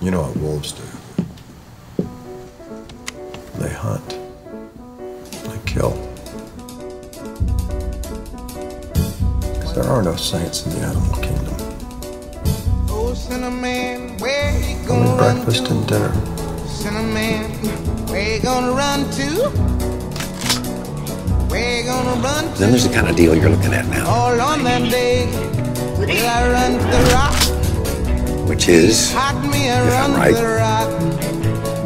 You know what wolves do? They hunt. They kill. Because there are no saints in the animal kingdom. Oh, Sinnerman, where you Only gonna run breakfast to? and dinner. Sinnerman, where you gonna run to? Where you gonna run to? Then there's the kind of deal you're looking at now, All on that day, will I run to the rock? Which is me I'm right. the rock.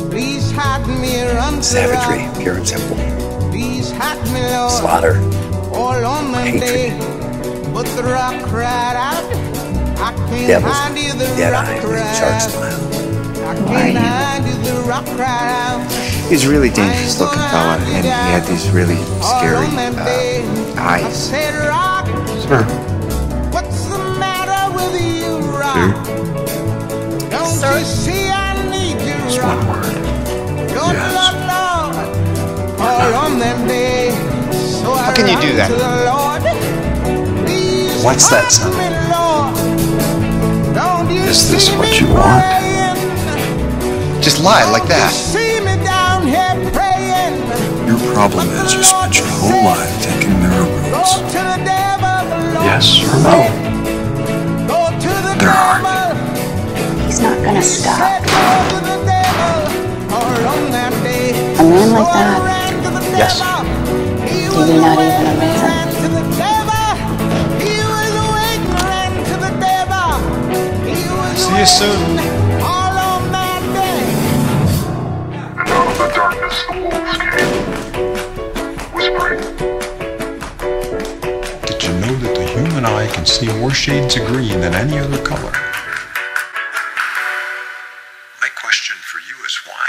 Please hide me around the savagery, pure and simple. Please hide me, Lord. Slaughter, All on that hatred. but the rock cried out. I can't devils, you, the dead cried shark out. smile. I can't hide you, the rock cried out. He's a really dangerous looking fella, and he had these really scary uh, eyes. Sir. what's the matter with you, Rock? Don't you see I need you, Just one word. Yes. Lord, Lord, all on day. So How can you do that? What's that, son? Is this what you want? Just lie like that. See me down here praying. Your problem is you spent your whole life thinking there are rules. to the devil, the Lord Yes or no? That day. A man like that, ran to the Yes. devil. He Maybe not even a and man. ran to the devil. He was awake and ran to the devil. He was See you soon. awake All on that day. And out of the darkness the wolves came, whispering. Did you know that the human eye can see more shades of green than any other color? Question for you is why?